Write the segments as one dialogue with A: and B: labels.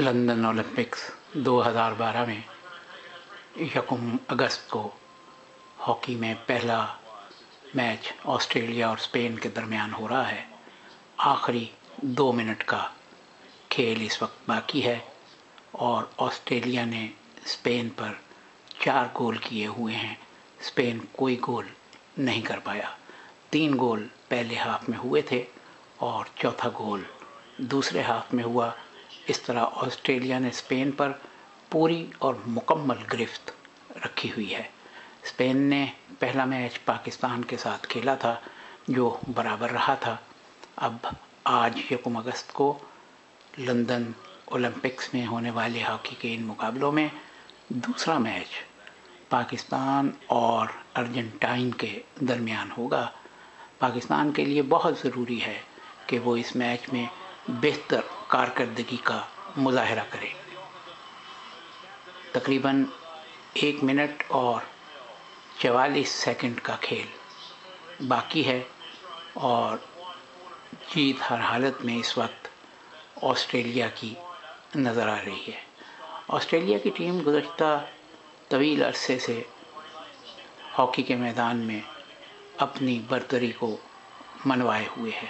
A: London Olympics 2012 में यकम अगस्त को हॉकी में पहला मैच ऑस्ट्रेलिया और स्पेन के दरमियान हो रहा है। आखिरी दो मिनट का खेल इस वक्त बाकी है और ऑस्ट्रेलिया ने स्पेन पर चार गोल किए हुए हैं। स्पेन कोई गोल नहीं कर पाया। तीन गोल पहले हाफ़ में हुए थे और चौथा गोल दूसरे हाफ़ में हुआ। इस तरह ऑस्ट्रेलिया ने स्पेन पर पूरी और मुकम्मल गिरफ्त रखी हुई है। स्पेन ने पहला मैच पाकिस्तान के साथ खेला था, जो बराबर रहा था। अब आज यकुम अगस्त को लंदन ओलंपिक्स में होने वाले हॉकी के इन मुकाबलों में दूसरा मैच पाकिस्तान और अर्जेंटाइन के दरमियान होगा। पाकिस्तान के लिए बहुत ज़रूरी है कि वो इस मैच में बेहतर कारकर्दगी का मुजाहरा करें। तकरीबन एक मिनट और चवालीस सेकंड का खेल बाकी है और जीत हर हालत में इस वक्त ऑस्ट्रेलिया की नज़र आ रही है। ऑस्ट्रेलिया की टीम गुजशत तवील अरसे से हॉकी के मैदान में अपनी बर्तरी को मनवाए हुए है।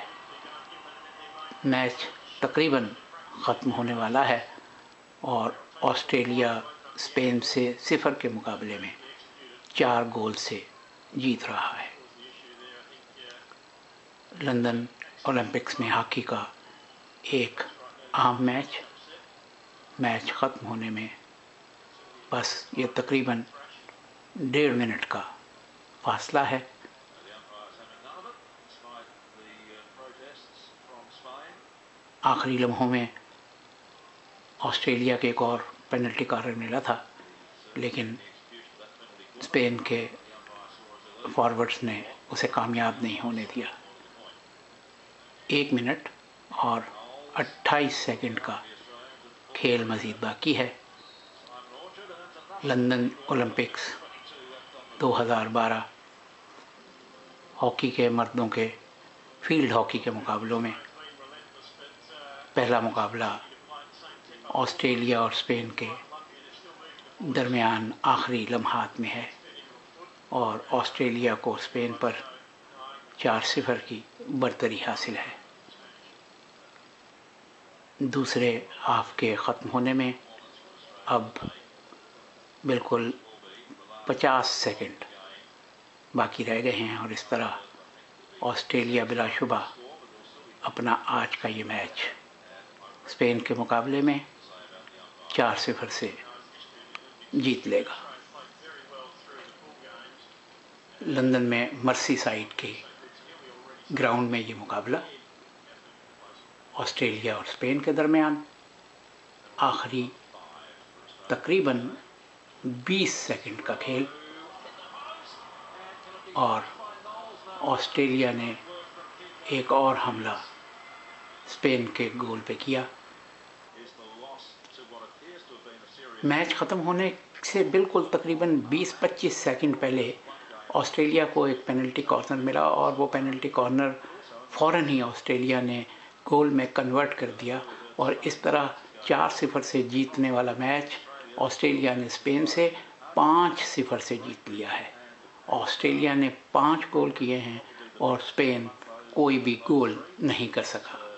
A: मैच तकरीबन ख़त्म होने वाला है और ऑस्ट्रेलिया, स्पेन से सिफर के मुकाबले में चार गोल से जीत रहा है। लंदन ओलंपिक्स में हॉकी का एक अहम मैच मैच ख़त्म होने में बस ये तकरीबन डेढ़ मिनट का फासला है। आखिरी लम्हों में ऑस्ट्रेलिया के एक और पेनल्टी कार्नर मिला था, लेकिन स्पेन के फॉरवर्ड्स ने उसे कामयाब नहीं होने दिया। एक मिनट और 28 सेकंड का खेल मज़ीद बाकी है। लंदन ओलंपिक्स 2012 हॉकी के मर्दों के फ़ील्ड हॉकी के मुकाबलों में पहला मुकाबला ऑस्ट्रेलिया और स्पेन के दरमियान आखिरी लम्हात में है और ऑस्ट्रेलिया को स्पेन पर चार सिफर की बरतरी हासिल है। दूसरे हाफ़ के ख़त्म होने में अब बिल्कुल 50 सेकंड बाकी रह गए हैं और इस तरह ऑस्ट्रेलिया बिलाशुबा अपना आज का ये मैच स्पेन के मुकाबले में चार सिफर से जीत लेगा। लंदन में मर्सी साइड के ग्राउंड में ये मुकाबला ऑस्ट्रेलिया और स्पेन के दरमियान आखिरी तकरीबन 20 सेकंड का खेल और ऑस्ट्रेलिया ने एक और हमला स्पेन के गोल पे किया। मैच ख़त्म होने से बिल्कुल तकरीबन 20-25 सेकंड पहले ऑस्ट्रेलिया को एक पेनल्टी कॉर्नर मिला और वो पेनल्टी कॉर्नर फ़ौरन ही ऑस्ट्रेलिया ने गोल में कन्वर्ट कर दिया और इस तरह चार सिफर से जीतने वाला मैच ऑस्ट्रेलिया ने स्पेन से पाँच सिफर से जीत लिया है। ऑस्ट्रेलिया ने पाँच गोल किए हैं और स्पेन कोई भी गोल नहीं कर सका।